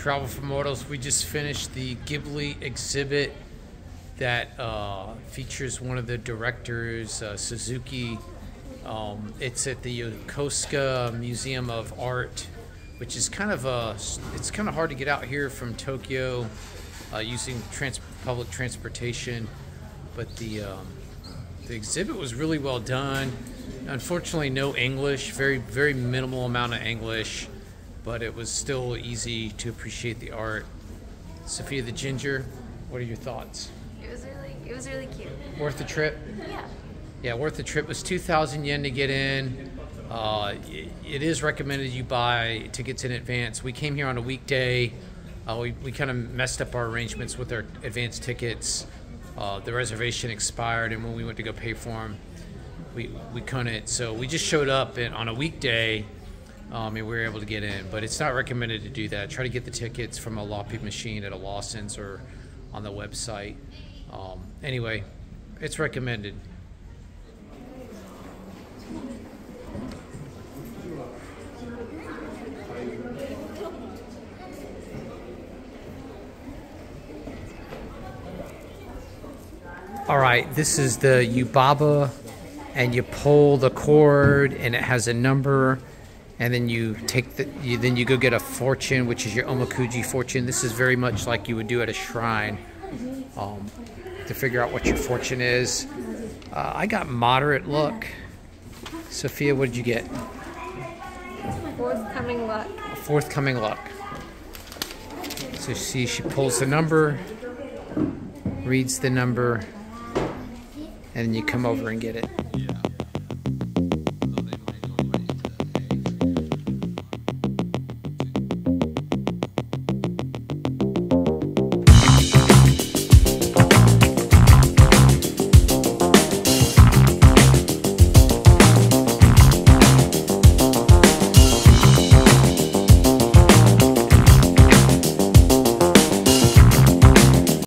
Travel for Mortals. We just finished the Ghibli exhibit that uh, features one of the directors, uh, Suzuki. Um, it's at the Yokosuka Museum of Art, which is kind of a. It's kind of hard to get out here from Tokyo uh, using trans- public transportation, but the um, the exhibit was really well done. Unfortunately, no English. Very very minimal amount of English but it was still easy to appreciate the art. Sophia the Ginger, what are your thoughts? It was really, it was really cute. Worth the trip? Yeah. Yeah, worth the trip. It was 2,000 yen to get in. Uh, it is recommended you buy tickets in advance. We came here on a weekday. Uh, we we kind of messed up our arrangements with our advance tickets. Uh, the reservation expired, and when we went to go pay for them, we, we couldn't. So we just showed up in, on a weekday um, and we were able to get in. But it's not recommended to do that. Try to get the tickets from a Loppi machine at a Lawson's or on the website. Um, anyway, it's recommended. All right, this is the Yubaba, and you pull the cord, and it has a number and then you take the you, then you go get a fortune which is your omikuji fortune. This is very much like you would do at a shrine um, to figure out what your fortune is. Uh, i got moderate luck. Sophia what did you get? Forthcoming luck. forthcoming luck. So see she pulls the number reads the number and then you come over and get it. Yeah.